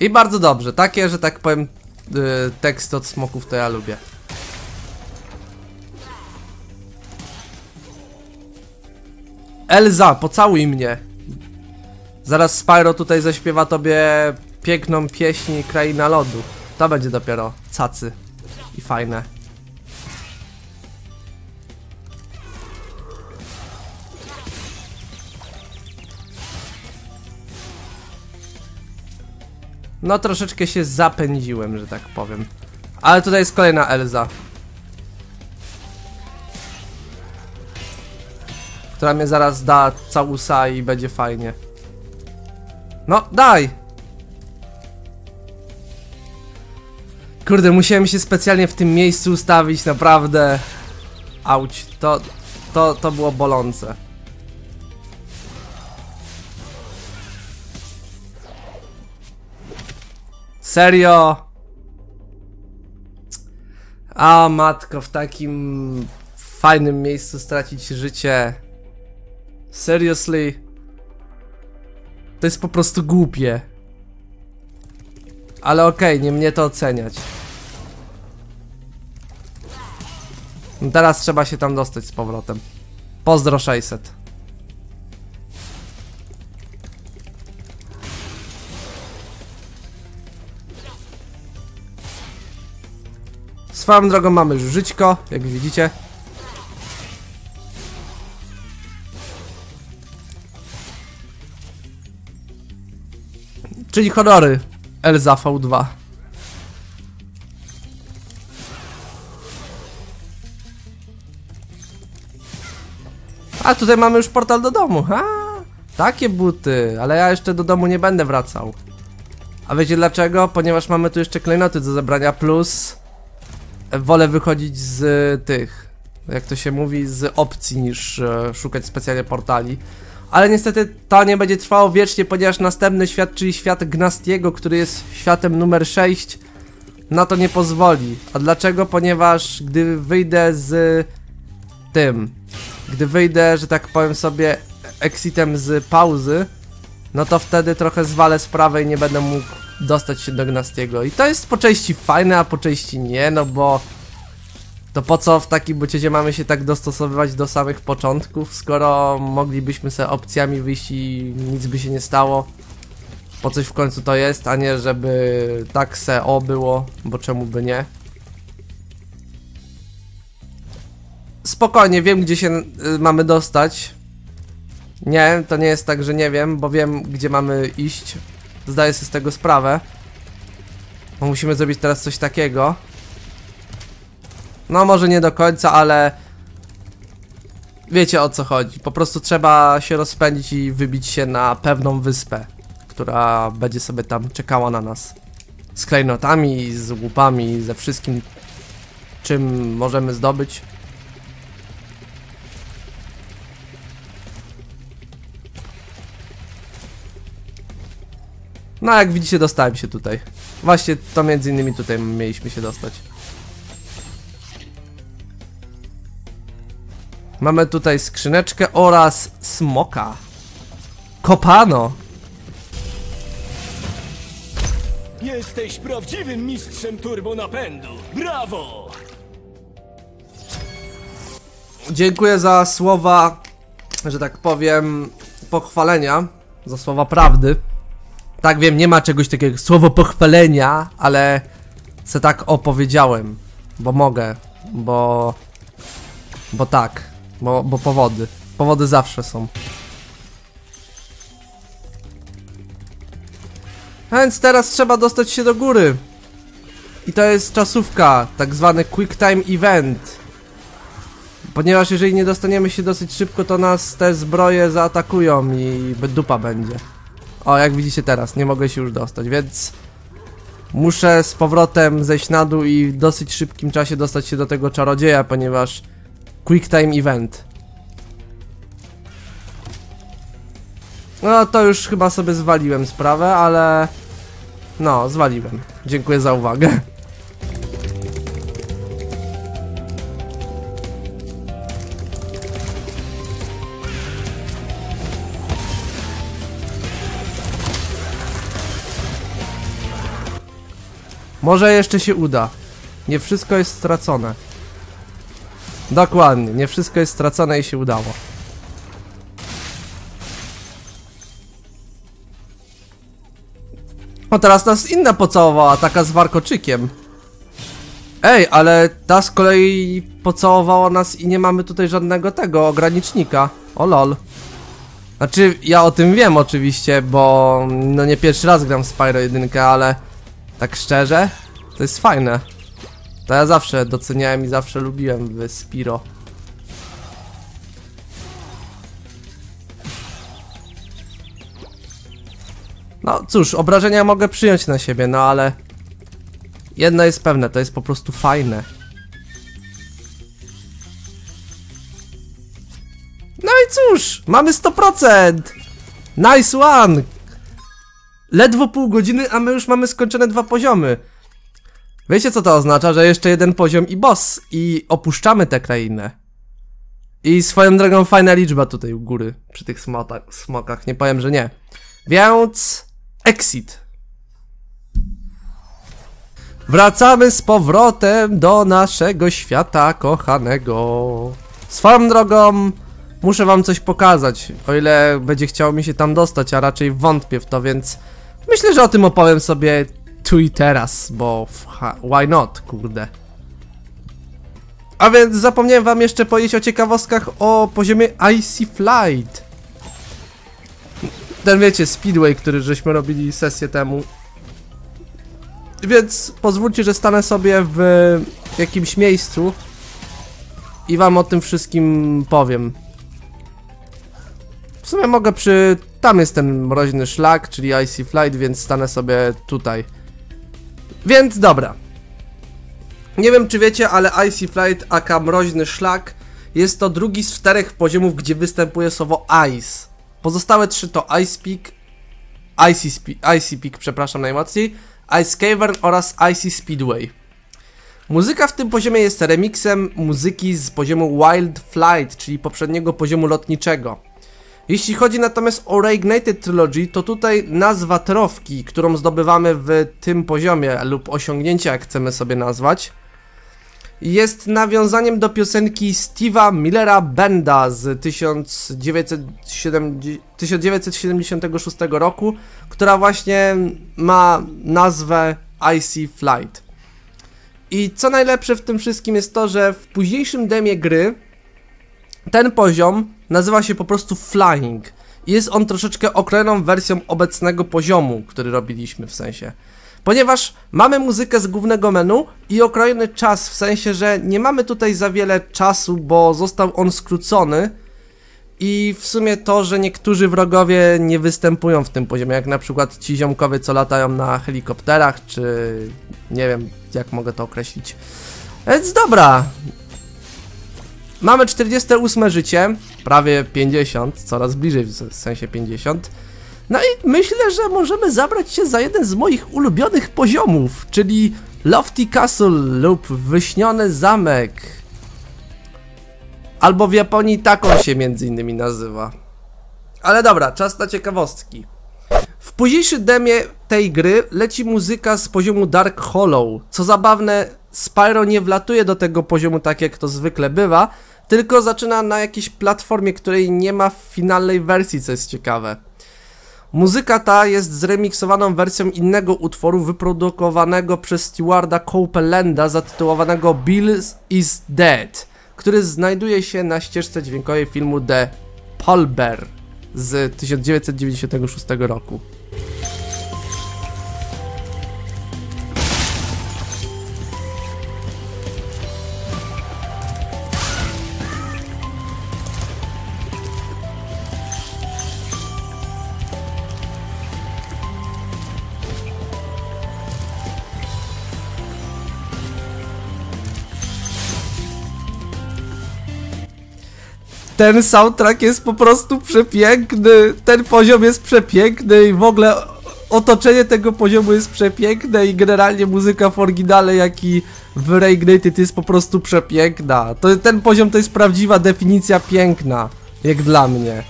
I bardzo dobrze, takie, że tak powiem, y, teksty od smoków to ja lubię. Elza, pocałuj mnie. Zaraz Spyro tutaj zaśpiewa tobie piękną pieśń Kraina Lodu. To będzie dopiero cacy i fajne. No troszeczkę się zapędziłem, że tak powiem. Ale tutaj jest kolejna Elza. Która mnie zaraz da całusa i będzie fajnie. No, daj! Kurde, musiałem się specjalnie w tym miejscu ustawić, naprawdę. Auć, to, to, to było bolące. Serio? A matko, w takim fajnym miejscu stracić życie. Seriously? To jest po prostu głupie. Ale okej, nie mnie to oceniać. No Teraz trzeba się tam dostać z powrotem. Pozdro 600. Swoją drogą mamy już żyćko, jak widzicie. Czyli honory Elza V2. A tutaj mamy już portal do domu. Takie buty, ale ja jeszcze do domu nie będę wracał. A wiecie dlaczego? Ponieważ mamy tu jeszcze klejnoty do zebrania plus wolę wychodzić z tych, jak to się mówi, z opcji niż e, szukać specjalnie portali. Ale niestety to nie będzie trwało wiecznie, ponieważ następny świat, czyli świat Gnastiego, który jest światem numer 6, na to nie pozwoli. A dlaczego? Ponieważ gdy wyjdę z tym, gdy wyjdę, że tak powiem sobie, exitem z pauzy, no to wtedy trochę zwalę sprawę i nie będę mógł dostać się do Gnastiego. I to jest po części fajne, a po części nie, no bo to po co w takim buciecie mamy się tak dostosowywać do samych początków, skoro moglibyśmy sobie opcjami wyjść i nic by się nie stało. Po coś w końcu to jest, a nie żeby tak se o było, bo czemu by nie. Spokojnie, wiem gdzie się y, mamy dostać. Nie, to nie jest tak, że nie wiem, bo wiem gdzie mamy iść. Zdaję sobie z tego sprawę. Bo musimy zrobić teraz coś takiego. No może nie do końca, ale wiecie o co chodzi. Po prostu trzeba się rozpędzić i wybić się na pewną wyspę, która będzie sobie tam czekała na nas. Z klejnotami, z łupami, ze wszystkim, czym możemy zdobyć. No jak widzicie dostałem się tutaj. Właśnie to między innymi tutaj mieliśmy się dostać. Mamy tutaj skrzyneczkę oraz smoka. Kopano. Jesteś prawdziwym mistrzem turbonapędu. Brawo! Dziękuję za słowa, że tak powiem, pochwalenia. Za słowa prawdy. Tak wiem, nie ma czegoś takiego słowo pochwalenia, ale se tak opowiedziałem. Bo mogę, bo... Bo tak, bo, bo powody. Powody zawsze są. Więc teraz trzeba dostać się do góry. I to jest czasówka, tak zwany quick time event. Ponieważ jeżeli nie dostaniemy się dosyć szybko, to nas te zbroje zaatakują i dupa będzie. O, jak widzicie teraz, nie mogę się już dostać, więc muszę z powrotem zejść na dół i w dosyć szybkim czasie dostać się do tego czarodzieja, ponieważ quick time event. No to już chyba sobie zwaliłem sprawę, ale no, zwaliłem. Dziękuję za uwagę. Może jeszcze się uda. Nie wszystko jest stracone. Dokładnie, nie wszystko jest stracone i się udało. O, teraz nas inna pocałowała, taka z warkoczykiem. Ej, ale ta z kolei pocałowała nas i nie mamy tutaj żadnego tego ogranicznika. O lol. Znaczy, ja o tym wiem oczywiście, bo no nie pierwszy raz gram w Spyro 1, ale tak szczerze, to jest fajne. To ja zawsze doceniałem i zawsze lubiłem w Spiro. No cóż, obrażenia mogę przyjąć na siebie, no ale jedno jest pewne, to jest po prostu fajne. No i cóż, mamy 100%! Nice one! Ledwo pół godziny, a my już mamy skończone dwa poziomy. Wiecie co to oznacza? Że jeszcze jeden poziom i boss i opuszczamy tę krainę. I swoją drogą fajna liczba tutaj u góry, przy tych smokach, nie powiem, że nie. Więc... Exit. Wracamy z powrotem do naszego świata kochanego. Swoją drogą muszę wam coś pokazać, o ile będzie chciało mi się tam dostać, a raczej wątpię w to, więc myślę, że o tym opowiem sobie tu i teraz, bo why not, kurde. A więc zapomniałem wam jeszcze powiedzieć o ciekawostkach o poziomie Icy Flight. Ten wiecie, Speedway, który żeśmy robili sesję temu. Więc pozwólcie, że stanę sobie w jakimś miejscu i wam o tym wszystkim powiem. W sumie mogę przy... Tam jest ten mroźny szlak, czyli Icy Flight, więc stanę sobie tutaj. Więc dobra. Nie wiem czy wiecie, ale Icy Flight aka mroźny szlak jest to drugi z czterech poziomów, gdzie występuje słowo Ice. Pozostałe trzy to Ice Peak, Icy, Spe- Icy Peak, przepraszam najmocniej, Ice Cavern oraz Icy Speedway. Muzyka w tym poziomie jest remixem muzyki z poziomu Wild Flight, czyli poprzedniego poziomu lotniczego. Jeśli chodzi natomiast o Reignited Trilogy, to tutaj nazwa trofki, którą zdobywamy w tym poziomie, lub osiągnięcie, jak chcemy sobie nazwać, jest nawiązaniem do piosenki Steve'a Millera Benda z 1970 1976 roku, która właśnie ma nazwę Icy Flight. I co najlepsze w tym wszystkim jest to, że w późniejszym demie gry ten poziom nazywa się po prostu Flying. Jest on troszeczkę okrojoną wersją obecnego poziomu, który robiliśmy w sensie. Ponieważ mamy muzykę z głównego menu i okrojony czas, w sensie, że nie mamy tutaj za wiele czasu, bo został on skrócony. I w sumie to, że niektórzy wrogowie nie występują w tym poziomie, jak na przykład ci ziomkowie, co latają na helikopterach, czy nie wiem, jak mogę to określić. Więc dobra, Mamy 48 życie, prawie 50, coraz bliżej w sensie 50. No i myślę, że możemy zabrać się za jeden z moich ulubionych poziomów, czyli Lofty Castle lub Wyśniony Zamek. Albo w Japonii tak on się między innymi nazywa. Ale dobra, czas na ciekawostki. W późniejszym demie tej gry leci muzyka z poziomu Dark Hollow. Co zabawne, Spyro nie wlatuje do tego poziomu tak jak to zwykle bywa, tylko zaczyna na jakiejś platformie, której nie ma w finalnej wersji, co jest ciekawe. Muzyka ta jest zremiksowaną wersją innego utworu wyprodukowanego przez Stewarda Copelanda zatytułowanego Bill is Dead, który znajduje się na ścieżce dźwiękowej filmu The Polber z 1996 roku. Ten soundtrack jest po prostu przepiękny, ten poziom jest przepiękny i w ogóle otoczenie tego poziomu jest przepiękne i generalnie muzyka w oryginale, jak i w Reignited jest po prostu przepiękna. To, ten poziom to jest prawdziwa definicja piękna, jak dla mnie.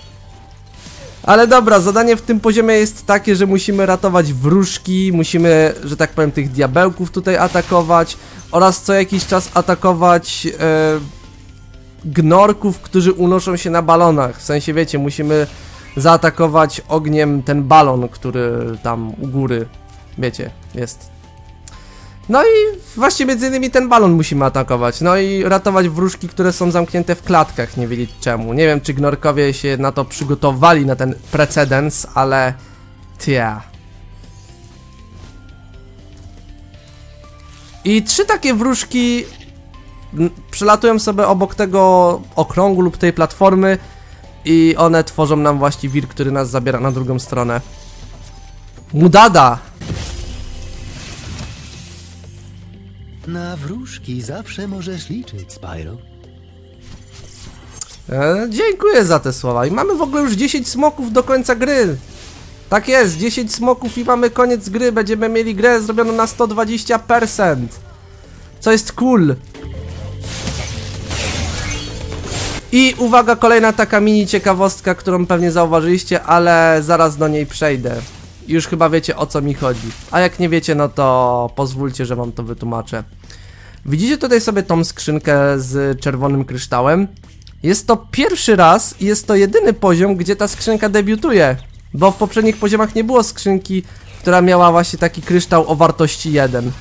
Ale dobra, zadanie w tym poziomie jest takie, że musimy ratować wróżki, musimy, że tak powiem, tych diabełków tutaj atakować oraz co jakiś czas atakować e, gnorków, którzy unoszą się na balonach. W sensie, wiecie, musimy zaatakować ogniem ten balon, który tam u góry, wiecie, jest. No i właśnie między innymi ten balon musimy atakować. No i ratować wróżki, które są zamknięte w klatkach, nie wiedzieć czemu. Nie wiem, czy gnorkowie się na to przygotowali, na ten precedens, ale... Tia. I trzy takie wróżki przelatują sobie obok tego okrągu lub tej platformy i one tworzą nam właśnie wir, który nas zabiera na drugą stronę. Mudada! Na wróżki zawsze możesz liczyć, Spyro. E, dziękuję za te słowa. I mamy w ogóle już 10 smoków do końca gry. Tak jest, 10 smoków i mamy koniec gry. Będziemy mieli grę zrobioną na 120%. Co jest cool. I uwaga, kolejna taka mini ciekawostka, którą pewnie zauważyliście, ale zaraz do niej przejdę. Już chyba wiecie o co mi chodzi. A jak nie wiecie, no to pozwólcie, że wam to wytłumaczę. Widzicie tutaj sobie tą skrzynkę z czerwonym kryształem? Jest to pierwszy raz i jest to jedyny poziom, gdzie ta skrzynka debiutuje. Bo w poprzednich poziomach nie było skrzynki, która miała właśnie taki kryształ o wartości 1.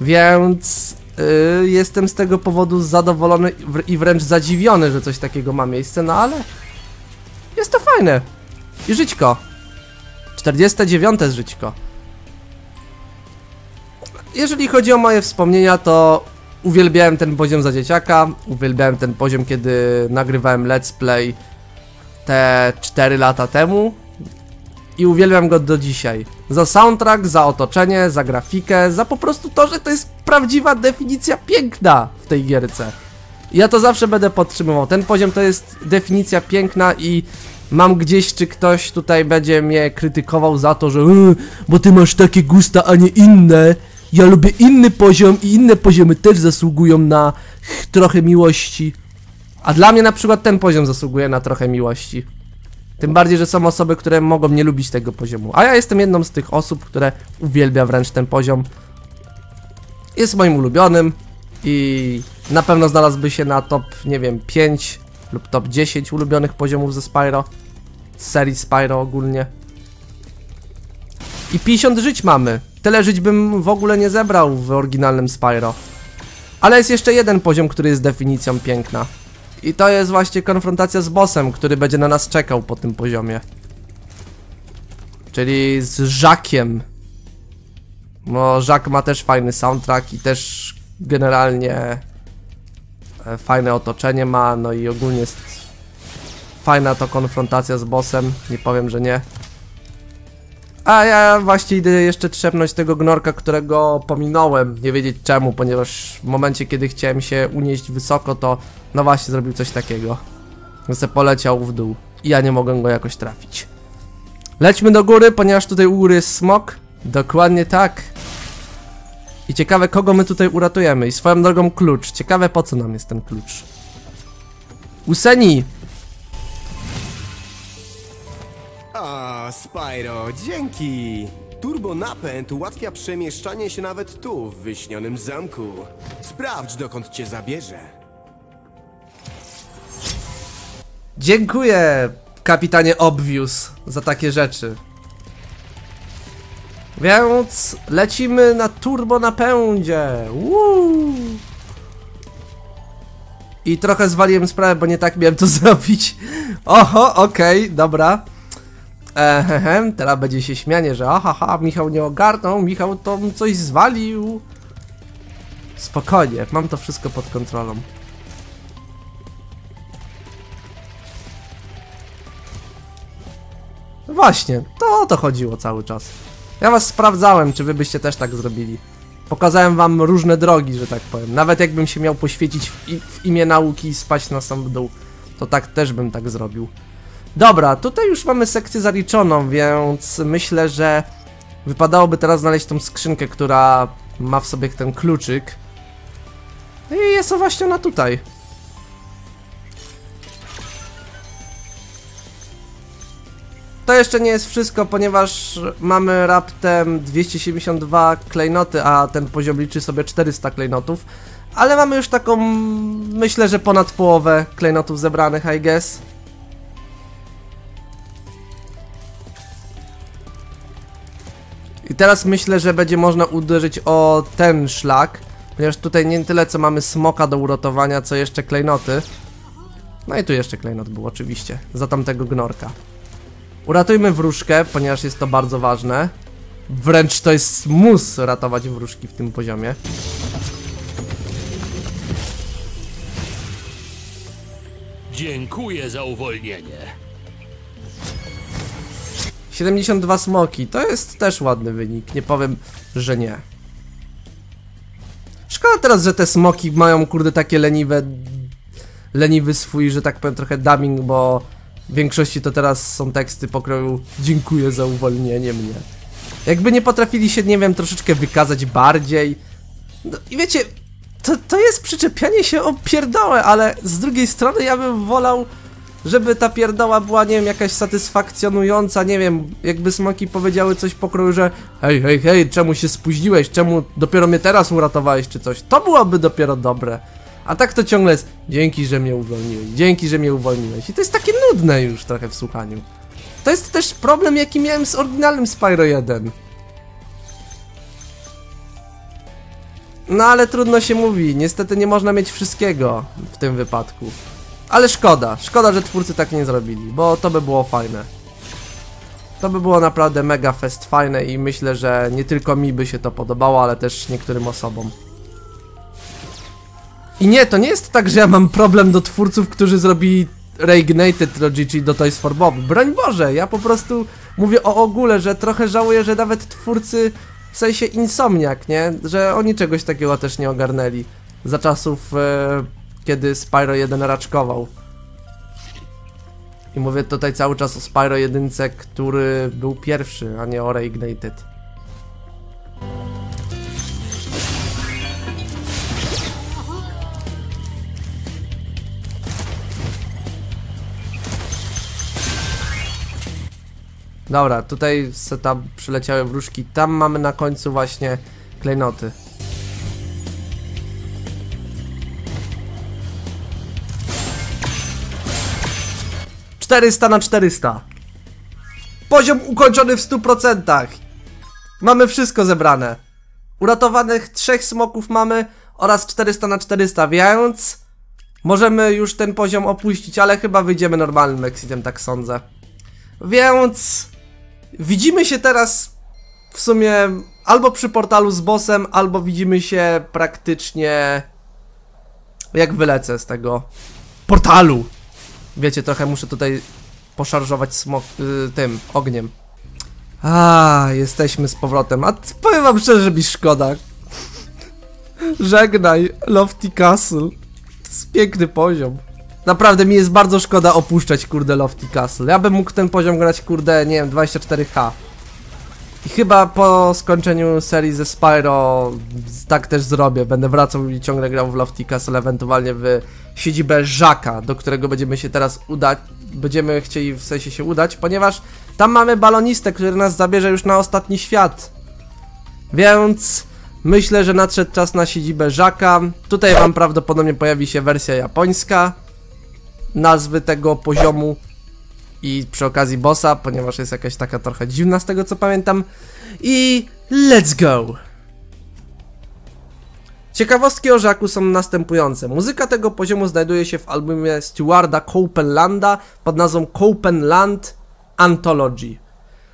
Więc jestem z tego powodu zadowolony i wr- i wręcz zadziwiony, że coś takiego ma miejsce, no ale jest to fajne. I żyćko. 49 żyćko. Jeżeli chodzi o moje wspomnienia, to uwielbiałem ten poziom za dzieciaka, uwielbiałem ten poziom, kiedy nagrywałem let's play te 4 lata temu i uwielbiam go do dzisiaj. Za soundtrack, za otoczenie, za grafikę, za po prostu to, że to jest prawdziwa definicja piękna w tej gierce. Ja to zawsze będę podtrzymywał. Ten poziom to jest definicja piękna i mam gdzieś, czy ktoś tutaj będzie mnie krytykował za to, że "E, bo ty masz takie gusta, a nie inne. Ja lubię inny poziom i inne poziomy też zasługują na ch- trochę miłości. A dla mnie na przykład ten poziom zasługuje na trochę miłości. Tym bardziej, że są osoby, które mogą nie lubić tego poziomu. A ja jestem jedną z tych osób, które uwielbia wręcz ten poziom. Jest moim ulubionym i na pewno znalazłby się na top, nie wiem, 5 lub top 10 ulubionych poziomów ze Spyro. Z serii Spyro ogólnie. I 50 żyć mamy. Tyle żyć bym w ogóle nie zebrał w oryginalnym Spyro. Ale jest jeszcze jeden poziom, który jest definicją piękna. I to jest właśnie konfrontacja z bossem, który będzie na nas czekał po tym poziomie. Czyli z Żakiem. No, Żak ma też fajny soundtrack i też generalnie e, fajne otoczenie ma, no i ogólnie jest fajna to konfrontacja z bossem, nie powiem, że nie. A ja właśnie idę jeszcze trzepnąć tego gnorka, którego pominąłem, nie wiedzieć czemu, ponieważ w momencie, kiedy chciałem się unieść wysoko, to no właśnie zrobił coś takiego. że Se poleciał w dół i ja nie mogłem go jakoś trafić. Lećmy do góry, ponieważ tutaj u góry jest smok. Dokładnie tak. I ciekawe, kogo my tutaj uratujemy. I swoją drogą klucz. Ciekawe, po co nam jest ten klucz. Useni! A, Spyro, dzięki! Turbo napęd ułatwia przemieszczanie się nawet tu, w wyśnionym zamku. Sprawdź, dokąd cię zabierze. Dziękuję, kapitanie Obvious, za takie rzeczy. Więc lecimy na turbo napędzie. I trochę zwaliłem sprawę, bo nie tak miałem to zrobić. Oho, okej, dobra. Ehehem, teraz będzie się śmianie, że ahaha, Michał nie ogarnął, Michał to coś zwalił. Spokojnie, mam to wszystko pod kontrolą. No Właśnie, to o to chodziło cały czas. Ja was sprawdzałem, czy wy byście też tak zrobili. Pokazałem wam różne drogi, że tak powiem. Nawet jakbym się miał poświęcić w, w imię nauki i spać na sam dół, to tak też bym tak zrobił. Dobra, tutaj już mamy sekcję zaliczoną, więc myślę, że wypadałoby teraz znaleźć tą skrzynkę, która ma w sobie ten kluczyk. No I jest właśnie ona tutaj. to jeszcze nie jest wszystko, ponieważ mamy raptem 272 klejnoty, a ten poziom liczy sobie 400 klejnotów. Ale mamy już taką, myślę, że ponad połowę klejnotów zebranych, I guess. I teraz myślę, że będzie można uderzyć o ten szlak, ponieważ tutaj nie tyle co mamy smoka do uratowania, co jeszcze klejnoty. No i tu jeszcze klejnot był oczywiście, za tamtego gnorka. Uratujmy wróżkę, ponieważ jest to bardzo ważne. Wręcz to jest mus ratować wróżki w tym poziomie. Dziękuję za uwolnienie. 72 smoki, to jest też ładny wynik, nie powiem, że nie. Szkoda teraz, że te smoki mają kurde takie leniwe, leniwy swój, że tak powiem trochę dubbing, bo w większości to teraz są teksty pokroju dziękuję za uwolnienie mnie. Jakby nie potrafili się, nie wiem, troszeczkę wykazać bardziej. No i wiecie, to, to jest przyczepianie się o pierdołę, ale z drugiej strony ja bym wolał żeby ta pierdoła była, nie wiem, jakaś satysfakcjonująca, nie wiem, jakby smoki powiedziały coś pokroju, że hej, hej, hej, czemu się spóźniłeś, czemu dopiero mnie teraz uratowałeś, czy coś, to byłoby dopiero dobre. A tak to ciągle jest, dzięki, że mnie uwolniłeś, dzięki, że mnie uwolniłeś. I to jest takie nudne już trochę w słuchaniu. To jest też problem, jaki miałem z oryginalnym Spyro 1. No ale trudno się mówi, niestety nie można mieć wszystkiego w tym wypadku. Ale szkoda, szkoda, że twórcy tak nie zrobili, bo to by było fajne. To by było naprawdę mega fest fajne i myślę, że nie tylko mi by się to podobało, ale też niektórym osobom. I nie, to nie jest tak, że ja mam problem do twórców, którzy zrobili Reignited czyli do Toys for Bob. Broń Boże, ja po prostu mówię o ogóle, że trochę żałuję, że nawet twórcy, w sensie Insomniak, nie? Że oni czegoś takiego też nie ogarnęli. Za czasów... E, kiedy Spyro 1 raczkował. I mówię tutaj cały czas o Spyro 1, który był pierwszy, a nie o Reignited. Dobra, tutaj se tam przyleciały wróżki, tam mamy na końcu właśnie klejnoty. 400 na 400. Poziom ukończony w 100%. Mamy wszystko zebrane. Uratowanych trzech smoków mamy oraz 400 na 400, więc możemy już ten poziom opuścić, ale chyba wyjdziemy normalnym exitem, tak sądzę. Więc widzimy się teraz w sumie albo przy portalu z bossem, albo widzimy się praktycznie jak wylecę z tego portalu. Wiecie, trochę muszę tutaj poszarżować smok y, tym ogniem. A, jesteśmy z powrotem. A powiem wam szczerze, że mi szkoda. Żegnaj, Lofty Castle. To jest piękny poziom. Naprawdę mi jest bardzo szkoda opuszczać, kurde, Lofty Castle. Ja bym mógł ten poziom grać, kurde, nie wiem, 24H. I chyba po skończeniu serii ze Spyro tak też zrobię. Będę wracał i ciągle grał w Lofty Castle, ewentualnie w siedzibę Żaka, do którego będziemy się teraz udać. Będziemy chcieli w sensie się udać, ponieważ tam mamy balonistę, który nas zabierze już na ostatni świat. Więc myślę, że nadszedł czas na siedzibę Żaka. Tutaj wam prawdopodobnie pojawi się wersja japońska nazwy tego poziomu i przy okazji bossa, ponieważ jest jakaś taka trochę dziwna z tego co pamiętam. I let's go! Ciekawostki o Żaku są następujące. Muzyka tego poziomu znajduje się w albumie Stewarda Copenlanda pod nazwą Copenland Anthology.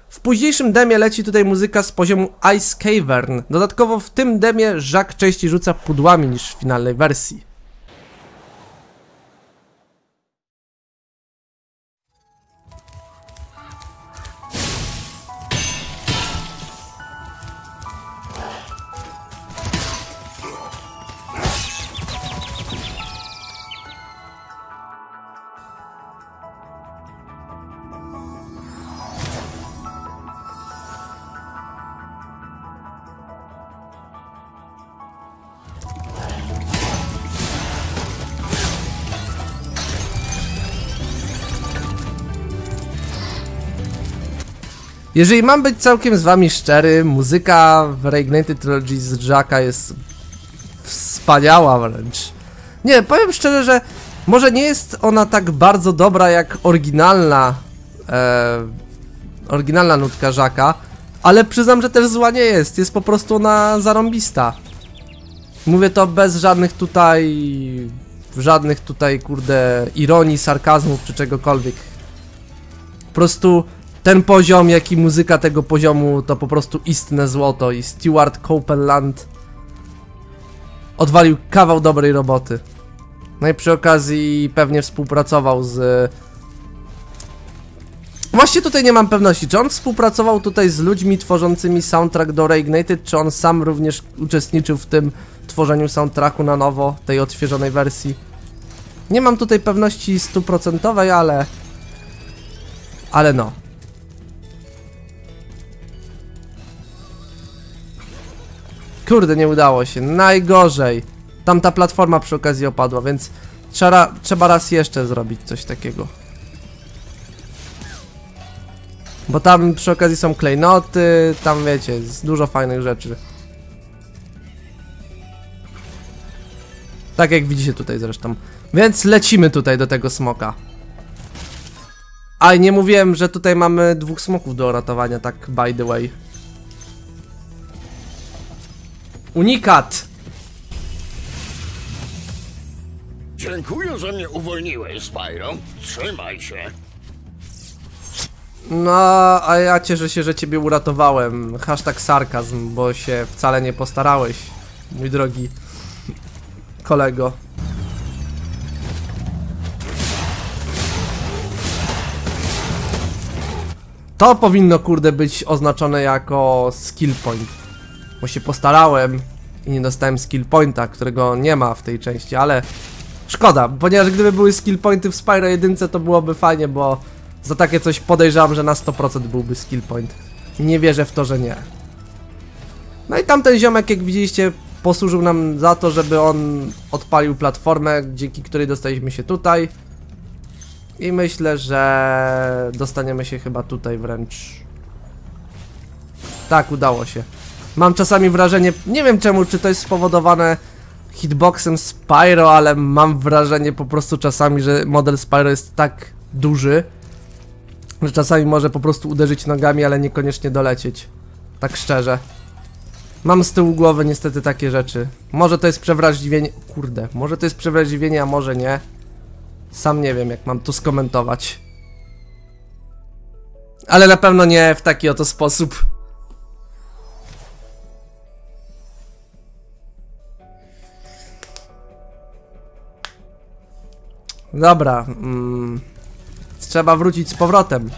W późniejszym demie leci tutaj muzyka z poziomu Ice Cavern. Dodatkowo w tym demie Żak częściej rzuca pudłami niż w finalnej wersji. Jeżeli mam być całkiem z wami szczery, muzyka w Reignited Trilogy z Jacka jest wspaniała wręcz. Nie, powiem szczerze, że może nie jest ona tak bardzo dobra jak oryginalna e, oryginalna nutka Jacka, ale przyznam, że też zła nie jest. Jest po prostu ona zarąbista. Mówię to bez żadnych tutaj żadnych tutaj kurde ironii, sarkazmów czy czegokolwiek. Po prostu ten poziom, jak i muzyka tego poziomu to po prostu istne złoto i Stuart Copeland odwalił kawał dobrej roboty. No i przy okazji pewnie współpracował z... Właśnie tutaj nie mam pewności, czy on współpracował tutaj z ludźmi tworzącymi soundtrack do Reignited, czy on sam również uczestniczył w tym tworzeniu soundtracku na nowo, tej odświeżonej wersji. Nie mam tutaj pewności stuprocentowej, ale... Ale no. Kurde, nie udało się. Najgorzej. Tamta platforma przy okazji opadła, więc trzeba, trzeba raz jeszcze zrobić coś takiego. Bo tam przy okazji są klejnoty, tam wiecie, jest dużo fajnych rzeczy. Tak jak widzicie tutaj zresztą. Więc lecimy tutaj do tego smoka. A nie mówiłem, że tutaj mamy dwóch smoków do ratowania, tak by the way. Unikat! Dziękuję, że mnie uwolniłeś, Spyro. Trzymaj się. No, a ja cieszę się, że ciebie uratowałem. Hashtag sarkazm, bo się wcale nie postarałeś, mój drogi kolego. To powinno, kurde, być oznaczone jako skill point. Bo się postarałem i nie dostałem skill pointa, którego nie ma w tej części, ale szkoda, ponieważ gdyby były skill pointy w Spyro 1, to byłoby fajnie, bo za takie coś podejrzewam, że na 100% byłby skill point. Nie wierzę w to, że nie. No i tamten ziomek, jak widzieliście, posłużył nam za to, żeby on odpalił platformę, dzięki której dostaliśmy się tutaj. I myślę, że dostaniemy się chyba tutaj wręcz. Tak, udało się. Mam czasami wrażenie, nie wiem czemu, czy to jest spowodowane hitboxem Spyro, ale mam wrażenie po prostu czasami, że model Spyro jest tak duży, że czasami może po prostu uderzyć nogami, ale niekoniecznie dolecieć. Tak szczerze. Mam z tyłu głowy niestety takie rzeczy. Może to jest przewrażliwienie. Kurde, może to jest przewrażliwienie, a może nie. Sam nie wiem, jak mam to skomentować. Ale na pewno nie w taki oto sposób. Dobra. Mm, trzeba wrócić z powrotem.